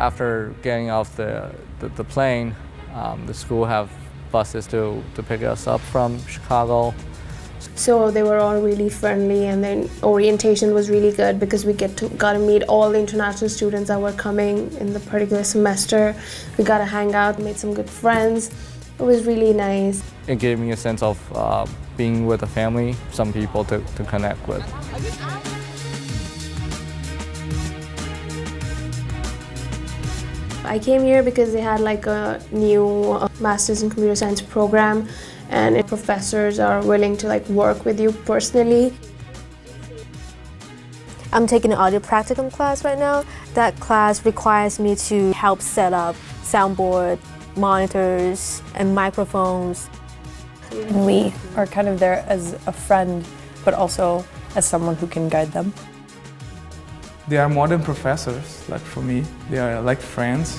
After getting off the, the, the plane, um, the school have buses to, to pick us up from Chicago. So they were all really friendly and then orientation was really good because we get to got to meet all the international students that were coming in the particular semester. We got to hang out, made some good friends. It was really nice. It gave me a sense of uh, being with a family, some people to, to connect with. I came here because they had like a new uh, Masters in Computer Science program and professors are willing to like work with you personally. I'm taking an audio practicum class right now. That class requires me to help set up soundboard, monitors, and microphones. And we are kind of there as a friend, but also as someone who can guide them. They are more than professors, like for me. They are like friends.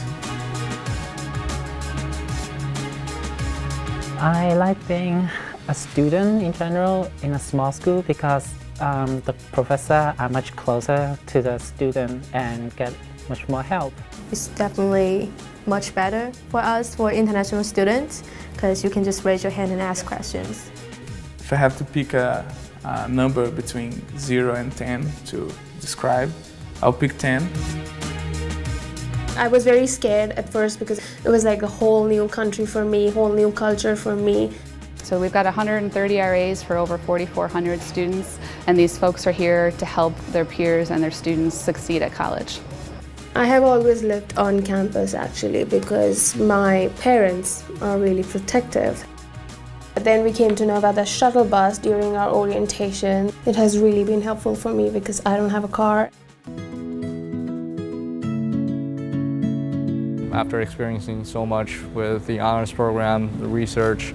I like being a student in general in a small school because um, the professor are much closer to the student and get much more help. It's definitely much better for us, for international students, because you can just raise your hand and ask questions. If I have to pick a, a number between 0 and 10 to describe, I'll pick 10. I was very scared at first because it was like a whole new country for me, whole new culture for me. So we've got 130 RAs for over 4,400 students, and these folks are here to help their peers and their students succeed at college. I have always lived on campus actually because my parents are really protective. But then we came to know about the shuttle bus during our orientation. It has really been helpful for me because I don't have a car. After experiencing so much with the honors program, the research,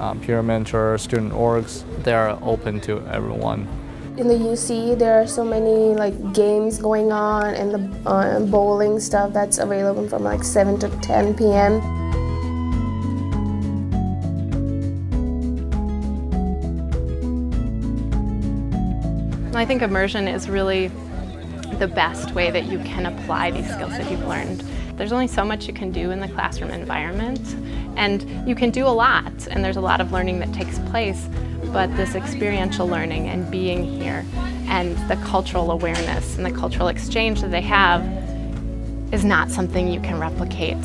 um, peer mentor, student orgs, they're open to everyone. In the UC, there are so many like games going on and the uh, bowling stuff that's available from like 7 to 10 p.m. I think immersion is really the best way that you can apply these skills that you've learned. There's only so much you can do in the classroom environment, and you can do a lot, and there's a lot of learning that takes place, but this experiential learning and being here and the cultural awareness and the cultural exchange that they have is not something you can replicate.